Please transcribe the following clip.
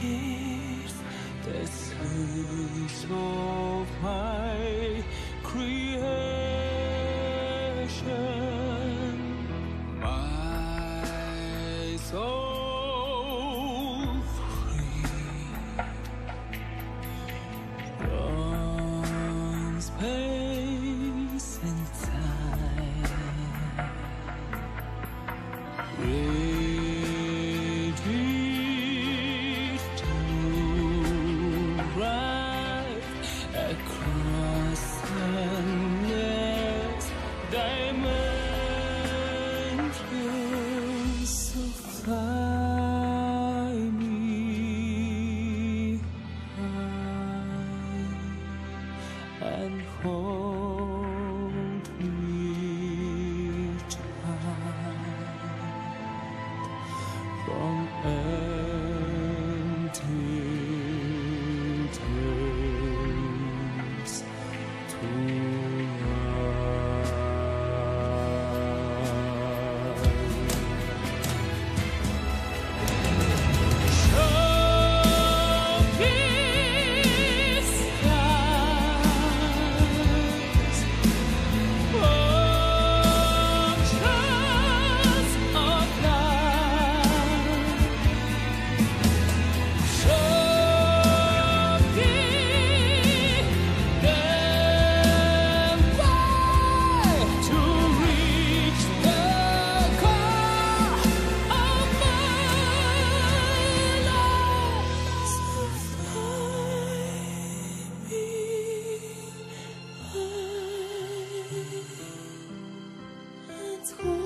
this the source of my creation, my soul free. Runs 错。